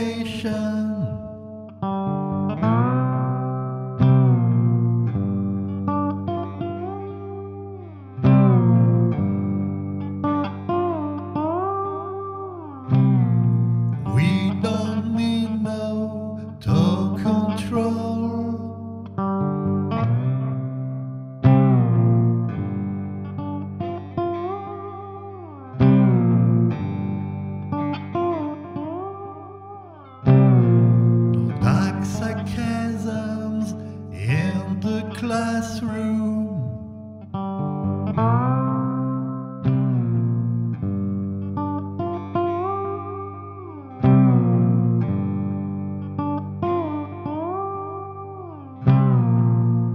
We don't need no to control. the classroom.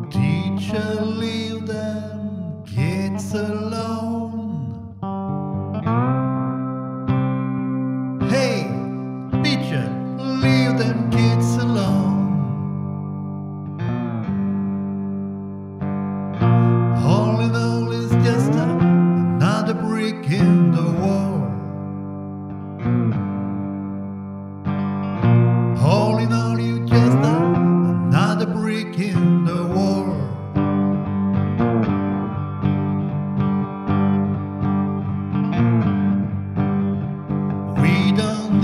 Teacher, leave them kids alone. Breaking the wall. All in all, you just another brick in the wall. We don't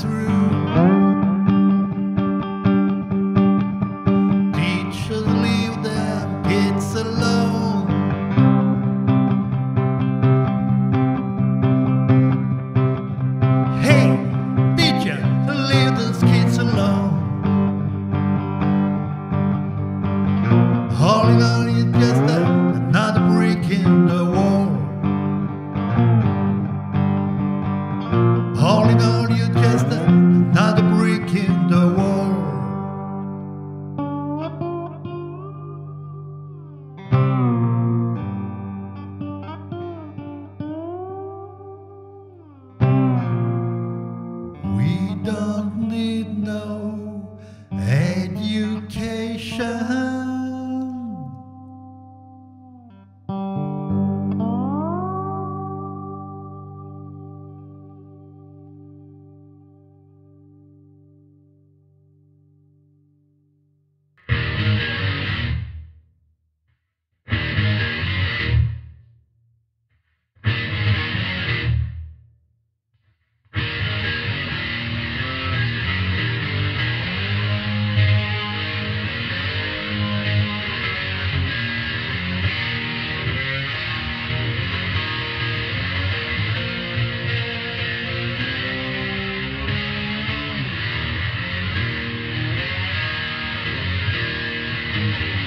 Through. thank you